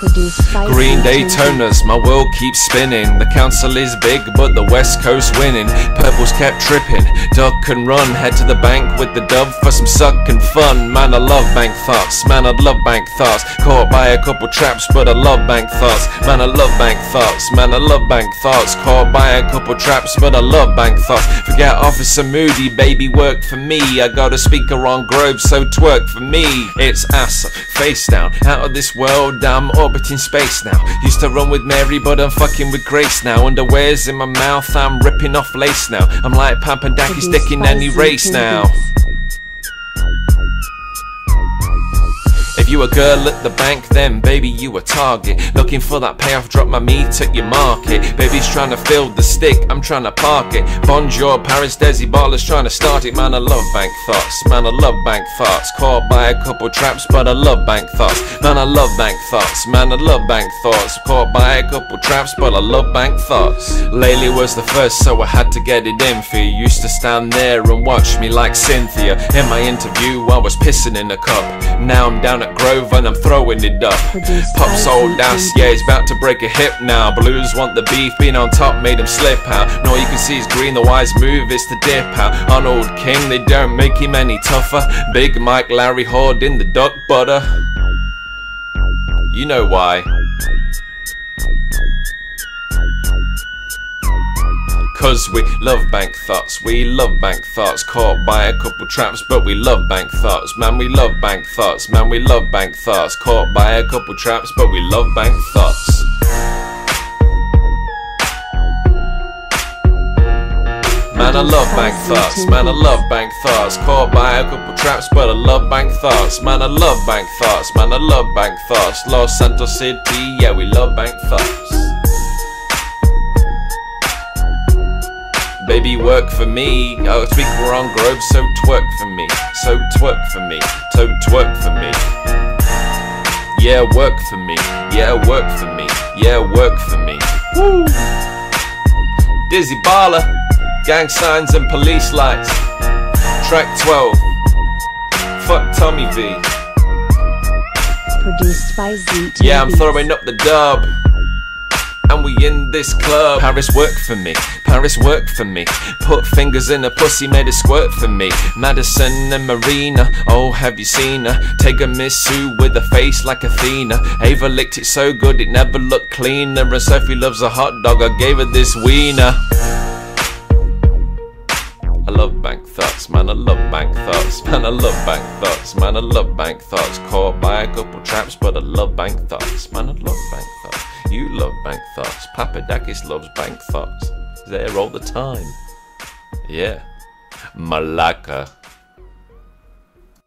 Green DJ Daytonas, my world keeps spinning. The council is big, but the West Coast winning. Purple's kept tripping, duck and run. Head to the bank with the dove for some sucking fun. Man, I love bank thoughts. Man, I love bank thoughts. Caught by a couple traps, but I love bank thoughts. Man, I love bank thoughts. Man, I love bank thoughts. Caught by a couple traps, but I love bank thoughts. Forget Officer Moody, baby, work for me. I got a speaker on Grove, so twerk for me. It's ass up, face down, out of this world. I'm orbiting space now. Used to run with Mary, but I'm fucking with Grace now. Underwear's in my mouth, I'm ripping off lace now. I'm like Papadakis, dick in any race now. A girl at the bank, then baby you a target. Looking for that payoff, drop my meat at your market. Baby's trying to fill the stick, I'm trying to park it. Bonjour, Paris, Dizzy Bala's trying to start it. Man, I love bank thoughts. Man, I love bank thoughts. Caught by a couple traps, but I love bank thoughts. Man, I love bank thoughts. Man, I love bank thoughts. Caught by a couple traps, but I love bank thoughts. Lele was the first, so I had to get it in for you. Used to stand there and watch me like Cynthia. In my interview, I was pissing in a cup. Now I'm down at Grove and I'm throwing it up. Pop sold ass, yeah, he's about to break a hip now. Blues want the beef, being on top made him slip out. And all you can see is green, the wise move is to dip out. Arnold King, they don't make him any tougher. Big Mike, Laurie Horde in the duck butter. You know why. Cause we love bank thoughts, we love bank thoughts. Caught by a couple traps, but we love bank thoughts. Man, we love bank thoughts, man, we love bank thoughts. Caught by a couple traps, but we love bank thoughts. Man, I love bank thoughts. Man, I love bank thoughts. Caught by a couple traps, but I love bank thoughts. Man, I love bank thoughts. Man, I love bank thoughts. Los Santos City, yeah, we love bank thoughts. Baby, work for me. Oh, speak wrong Grove, so twerk for me. So twerk for me. So twerk for me. Yeah, work for me. Yeah, work for me. Yeah, work for me. Woo! Dizzy Bala, gang signs and police lights. Track 12. Fuck Tommy V. Produced by ZK Yeah, I'm throwing up the dub. And we in this club. Paris work for me. Paris work for me. Put fingers in a pussy, made a squirt for me. Madison and Marina. Oh, have you seen her? Take a Miss Sue with a face like Athena. Ava licked it so good it never looked cleaner. And Sophie loves a hot dog. I gave her this wiener. I love bank thoughts, man. I love bank thoughts, man. I love bank thoughts, man. I love bank thoughts. Caught by a couple traps, but I love bank thoughts, man. I love bank thoughts. You love bank thoughts. Papadakis loves bank thoughts. He's there all the time. Yeah, Malacca.